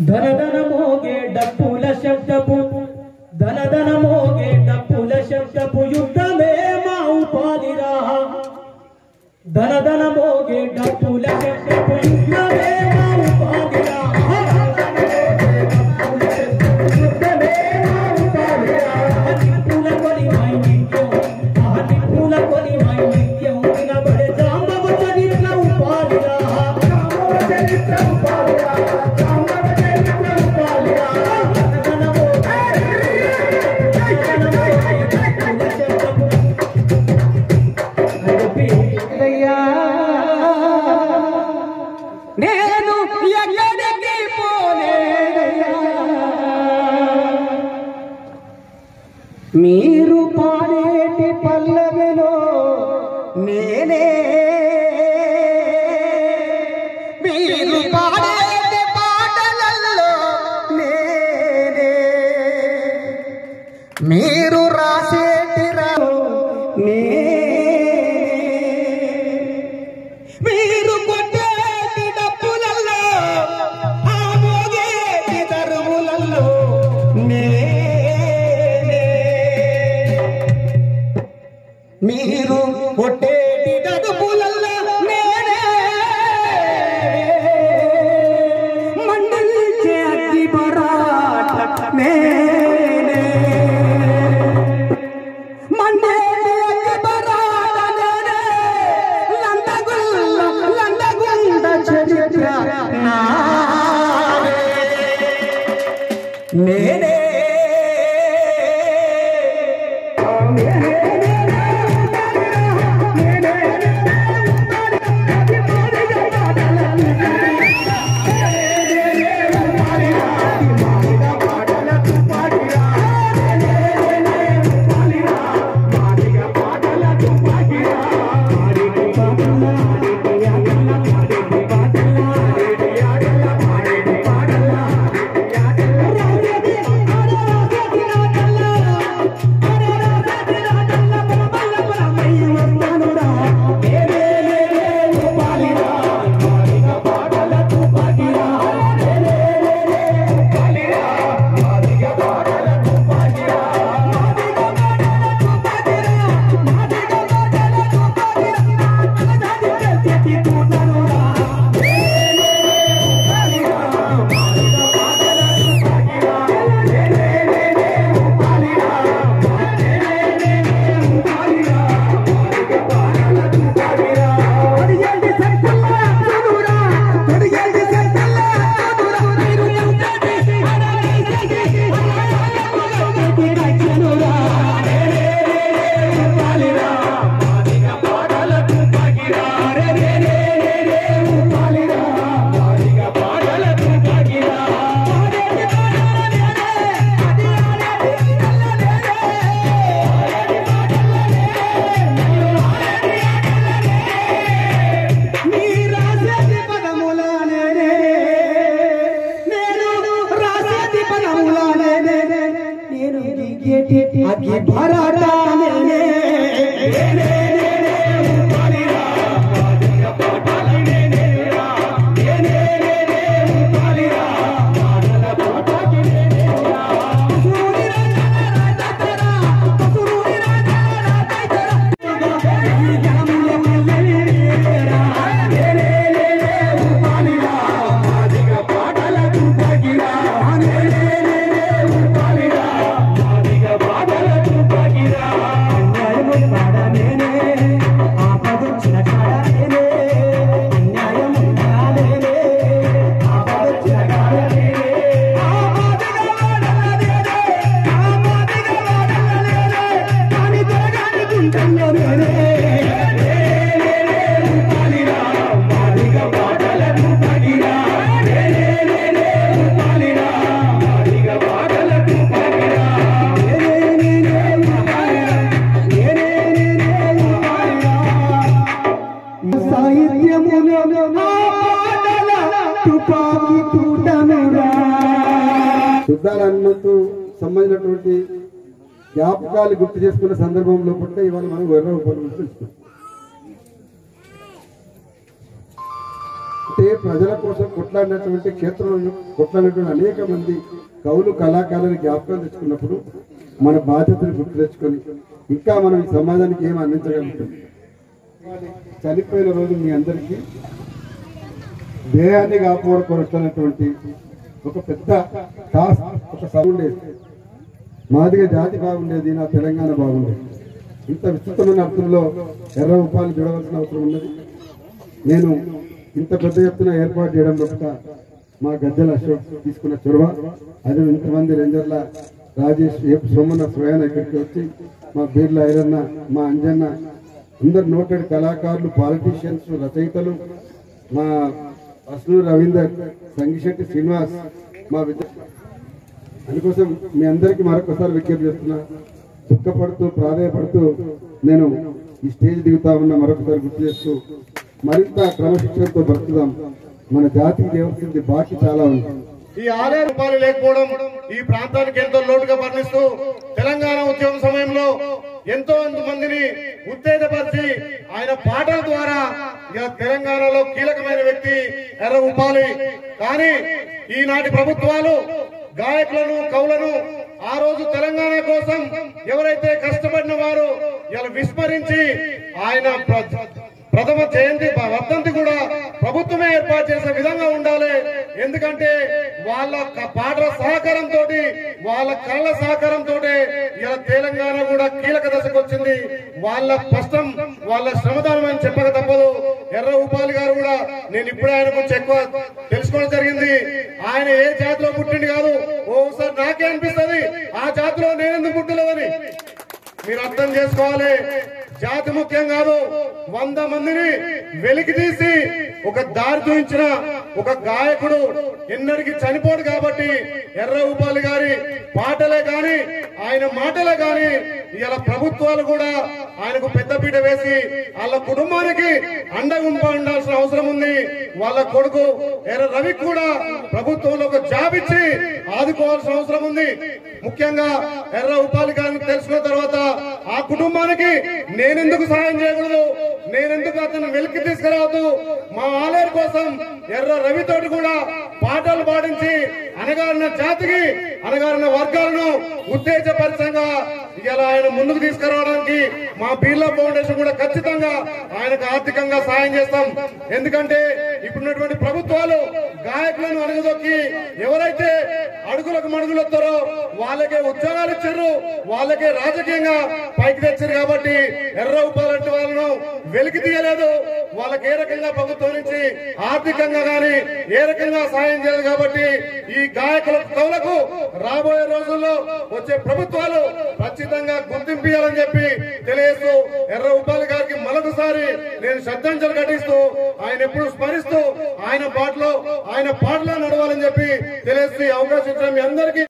धन धन मोगे डपूल शब्द धन धन मोगे डपूल शब्द युद्ध में माऊ पाली रहा। धन धन मोगे डपूल शब्द నేను ఎక్కడికి పోలేదయ్యా మీరు गेट आगे भरा అగ్గి భరతానే యుద్ధాల హనుమంతు సంబంధించినటువంటి జ్ఞాపకాలు గుర్తు చేసుకున్న సందర్భంలో పుట్టే ఇవాళ మనం గొర్రె ఉపయోగించి తెలుసుకుంటాం అంటే ప్రజల కోసం కొట్లాడినటువంటి క్షేత్రంలో కొట్లాడినటువంటి అనేక మంది కవులు కళాకారులు జ్ఞాపకాలు తెచ్చుకున్నప్పుడు మన బాధ్యతను గుర్తు తెచ్చుకొని ఇంకా మనం ఈ సమాజానికి ఏం అందించగలుగుతాం? చనిపోయిన రోజు మీ అందరికీ దేహాన్ని కాపాడుకోవస్తున్నటువంటి ఒక పెద్ద టాస్క్ ఒక సౌండ్ వేస్తే మాదిగా జాతి బాగుండేది నా తెలంగాణ బాగుండేది. ఇంత విస్తృతమైన అర్థంలో ఎర్ర ఉపాలు చూడవలసిన అవసరం ఉన్నది. నేను ఇంత పెద్ద ఎత్తున ఏర్పాటు చేయడం తప్ప మా గద్దెల అశోక్ తీసుకున్న చొరవ. అదే ఇంతమంది రేంజర్ల రాజేష్ ఏపు సోమన్న స్వయాన ఇక్కడికి వచ్చి మా బీర్ల ఐరన్న మా అంజన్న అందరు నోటెడ్ కళాకారులు పాలిటీషియన్స్ రచయితలు మా అస్ను రవీందర్ సంగిశెట్టి శ్రీనివాస్ మా విద్య అందుకోసం మీ అందరికీ మరొకసారి విజ్ఞప్తి చేస్తున్నా. దుఃఖపడుతూ ప్రాధాయపడుతూ నేను ఈ స్టేజ్ దిగుతా ఉన్న మరొకసారి గుర్తు చేస్తూ. మరింత క్రమశిక్షణతో బ్రతుకుదాం. మన జాతికి దేవస్థితి బాకీ చాలా ఉంది. ఈ ఆలయ రూపాయలు లేకపోవడం ఈ ప్రాంతానికి ఎంతో లోటుగా పరిణిస్తూ తెలంగాణ ఉద్యమం సమయంలో ఎంతో మందిని ఉత్తేజపరిచి ఆయన పాటల ద్వారా తెలంగాణలో కీలకమైన వ్యక్తి ఎర్ర ఉపాలి కానీ ఈనాటి ప్రభుత్వాలు గాయకులను కవులను ఆ రోజు తెలంగాణ కోసం ఎవరైతే కష్టపడిన వారు ఇలా విస్మరించి ఆయన ప్రథమ జయంతి వర్ధంతి కూడా ప్రభుత్వమే ఏర్పాటు చేసే విధంగా ఉండాలి. ఎందుకంటే వాళ్ళ పాటల సహకారంతో వాళ్ళ కళ్ళ సహకారంతో ఇలా తెలంగాణ కూడా కీలక దశకు వచ్చింది. వాళ్ళ కష్టం వాళ్ళ శ్రమదానం అని చెప్పక తప్పదు. ఎర్ర ఉపాలి గారు కూడా నేను ఇప్పుడు ఆయన గురించి ఎక్కువ తెలుసుకోవడం జరిగింది. ఆయన ఏ జాతిలో పుట్టింది కాదు చేసుకోవాలి. జాతి ముఖ్యం కాదు. వంద మందిని వెలికి తీసి ఒక దారి చూపించిన ఒక గాయకుడు ఎన్నడికి చనిపోడు కాబట్టి ఎర్ర ఉపాలి గారి పాటలే గాని ఆయన మాటలే గాని ఇలా ప్రభుత్వాలు కూడా ఆయనకు పెద్దపీట వేసి వాళ్ళ కుటుంబానికి అండగుంప ఉండాల్సిన అవసరం ఉంది. వాళ్ళ కొడుకు ఎర్ర రవి కూడా ప్రభుత్వంలో ఒక జాబ్ ఇచ్చి ఆదుకోవాల్సిన అవసరం ఉంది. ముఖ్యంగా ఎర్ర ఉపాలి గారిని తెలుసుకున్న తర్వాత ఆ కుటుంబానికి నేనెందుకు సహాయం చేయకూడదు నేనెందుకు అతను వెలికి తీసుకురావద్దు? మా ఆలయం కోసం ఎర్ర రవితోటి కూడా పాటలు పాడించి అనగారిన జాతికి అనగారిన వర్గాలను ఉత్తేజపరిచంగా ఇలా ఆయన ముందుకు తీసుకురావడానికి మా బీర్లా ఫౌండేషన్ కూడా ఖచ్చితంగా ఆయనకు ఆర్థికంగా సాయం చేస్తాం. ఎందుకంటే ఇప్పుడున్నటువంటి ప్రభుత్వాలు గాయకులను అణగదొక్కి ఎవరైతే అడుగులకు మడుగులు వస్తారో వాళ్ళకే ఉద్యోగాలు ఇచ్చారు వాళ్ళకే రాజకీయంగా పైకి తెచ్చారు కాబట్టి ఎర్ర ఉపాలంటి వాళ్ళను వెలికి తీయలేదు. వాళ్ళకి ఏ రకంగా ప్రభుత్వం నుంచి ఆర్థికంగా గాని ఏ రకంగా సాయం చేయాలి కాబట్టి ఈ గాయకుల కవులకు రాబోయే రోజుల్లో వచ్చే ప్రభుత్వాలు ఖచ్చితంగా గుర్తింపు ఇవ్వాలని చెప్పి తెలియజేస్తూ ఎర్ర ఉపాధి గారికి మరొకసారి నేను శ్రద్ధాంజలి ఘటిస్తూ ఆయన ఎప్పుడు స్మరిస్తూ ఆయన పాటలో ఆయన పాటలో నడవాలని చెప్పి తెలియజేస్తూ ఈ అవకాశం ఇచ్చిన మీ అందరికీ